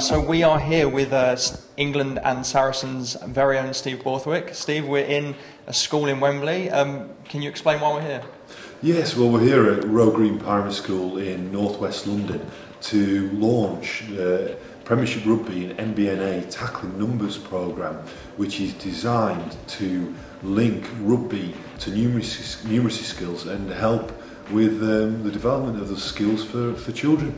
So we are here with uh, England and Saracens' very own Steve Borthwick. Steve, we're in a school in Wembley. Um, can you explain why we're here? Yes, well, we're here at Roe Green Primary School in northwest London to launch the Premiership Rugby and MBNA Tackling Numbers programme, which is designed to link rugby to numeracy, numeracy skills and help with um, the development of those skills for, for children.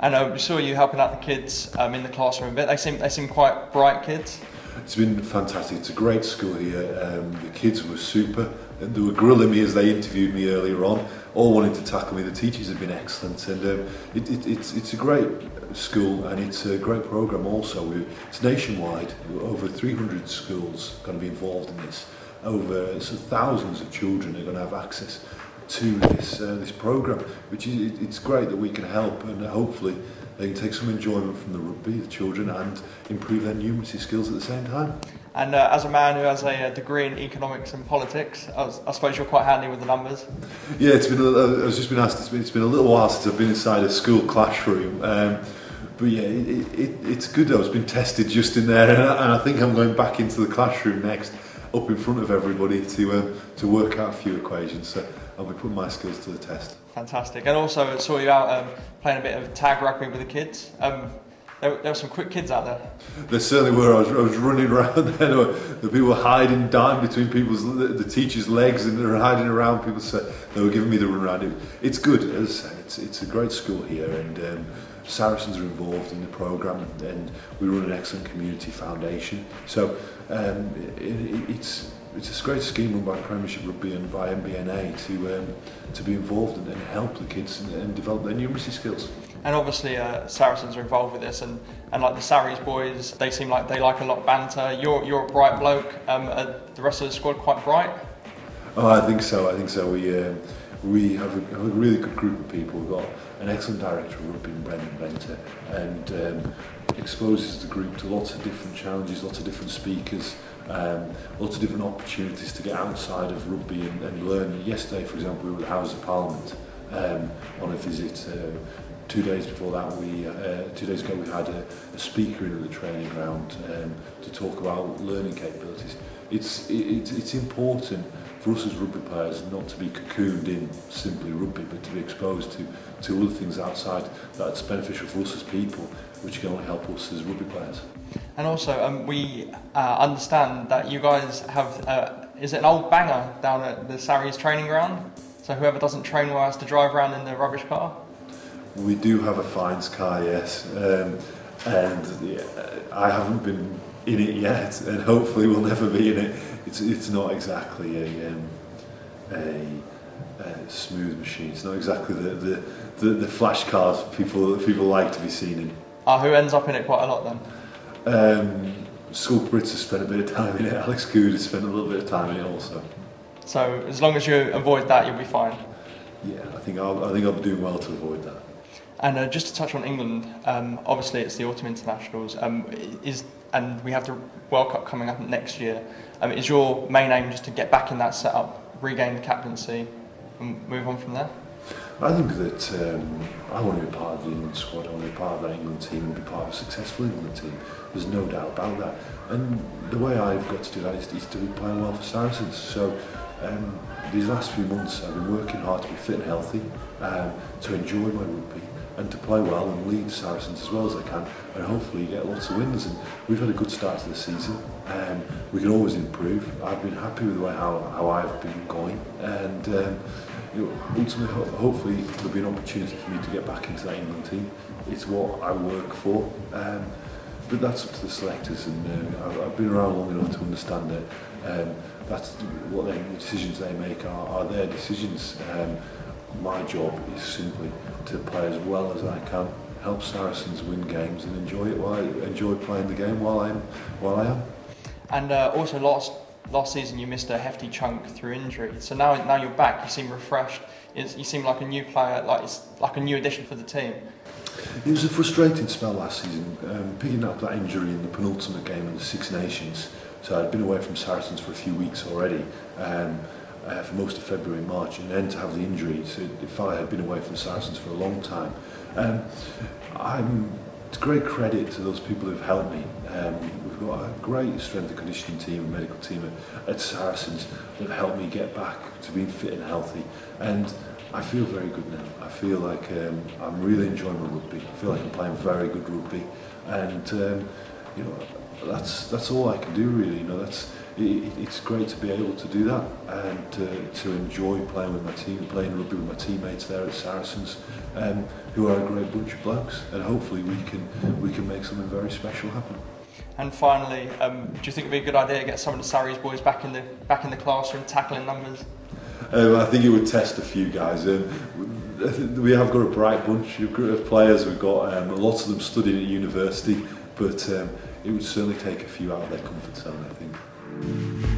And we saw you helping out the kids um, in the classroom a bit. They seem, they seem quite bright kids. It's been fantastic. It's a great school here. Um, the kids were super. They were grilling me as they interviewed me earlier on, all wanting to tackle me. The teachers have been excellent, and um, it, it, it's, it's a great school and it's a great program also. It's nationwide. Over 300 schools going to be involved in this. Over so thousands of children are going to have access to this uh, this program, which is it, it's great that we can help and hopefully they can take some enjoyment from the rugby, the children, and improve their numeracy skills at the same time. And uh, as a man who has a, degree in economics and politics, I, was, I, suppose you're quite handy with the numbers. Yeah, it's been. A, I was just been asked. It's been, it's been a little while since I've been inside a school classroom. Um, but yeah, it, it, it's good. I was been tested just in there, and I, and I think I'm going back into the classroom next, up in front of everybody to um, to work out a few equations. So I'll be putting my skills to the test. Fantastic. And also, I saw you out um, playing a bit of tag rugby with the kids. Um, there, there were some quick kids out there. There certainly were. I was, I was running around there. The people were hiding down between people's the, the teachers' legs, and they were hiding around people. So they were giving me the run around. It, it's good. As I said. it's it's a great school here, and um, Saracens are involved in the programme, and we run an excellent community foundation. So um, it, it's it's a great scheme run by Premiership Rugby and by MBNA to um, to be involved and, and help the kids and, and develop their numeracy skills. And obviously, uh, Saracens are involved with this, and, and like the Sarries boys, they seem like they like a lot of banter. You're you're a bright bloke. Um, the rest of the squad quite bright. Oh, I think so. I think so. We uh, we have a, have a really good group of people. We've got an excellent director of rugby, Brendan Venter, and um, exposes the group to lots of different challenges, lots of different speakers. um, lots of different opportunities to get outside of rugby and, and learn. Yesterday, for example, we were at the House of Parliament um, on a visit. Uh, two days before that, we uh, two days ago, we had a, a speaker in the training ground um, to talk about learning capabilities. It's it, it's important for us as rugby players not to be cocooned in simply rugby, but to be exposed to to other things outside that's beneficial for us as people, which can only help us as rugby players. And also, um, we uh, understand that you guys have, uh, is it an old banger down at the Sarries training ground? So whoever doesn't train well has to drive around in the rubbish car? We do have a fines car, yes. Um, and yeah, I haven't been in it yet, and hopefully we'll never be in it. It's, it's not exactly a, um, a, a smooth machine. It's not exactly the, the, the, the flash cars people, people like to be seen in. Uh, who ends up in it quite a lot then? Um, Schalk Brits has spent a bit of time in it. Alex Goode has spent a little bit of time in it also. So as long as you avoid that, you'll be fine. Yeah, I think I'll, I think I'll be doing well to avoid that. And uh, just to touch on England, um, obviously it's the autumn internationals. Um, is and we have the World Cup coming up next year. Um, is your main aim just to get back in that setup, regain the captaincy, and move on from there? I think that um, I want to be part of the England squad, I want to be part of that England team and be part of a successful England team. There's no doubt about that. And the way I've got to do that is, is to be playing well for Saracens. So um, these last few months I've been working hard to be fit and healthy, um, to enjoy my rugby and to play well and lead Saracens as well as I can and hopefully get lots of wins and we've had a good start to the season um, we can always improve I've been happy with the way how, how I've been going and um, you know, ultimately, ho hopefully, there'll be an opportunity for me to get back into that England team. It's what I work for. Um, but that's up to the selectors, and uh, I've, been around long enough to understand that um, that's what they, the decisions they make are, are their decisions. Um, my job is simply to play as well as I can, help Saracens win games, and enjoy it while I enjoy playing the game while I'm while I am. And uh, also last last season you missed a hefty chunk through injury. So now now you're back. You seem refreshed. It's, you seem like a new player, like it's like a new addition for the team. It was a frustrating spell last season, um, picking up that injury in the penultimate game of the Six Nations. So I'd been away from Saracens for a few weeks already, um, uh, for most of February and March, and then to have the injury, if I had been away from Saracens for a long time. Um, I'm great credit to those people who've helped me. Um, we've got a great strength and conditioning team and medical team at, at Saracens that have helped me get back to being fit and healthy. And I feel very good now. I feel like um, I'm really enjoying my rugby. I feel like I'm playing very good rugby. And, um, you know, that's that's all I can do really. You know, that's it, it's great to be able to do that and to, to enjoy playing with my team, playing rugby with my teammates there at Saracens, um, who are a great bunch of blokes, and hopefully we can we can make something very special happen. And finally, um, do you think it'd be a good idea to get some of the Sarries boys back in the back in the classroom tackling numbers? Um, I think it would test a few guys. Um, we have got a bright bunch of players. We've got um, lots of them studying at university, but um, it would certainly take a few out of their comfort zone, I think.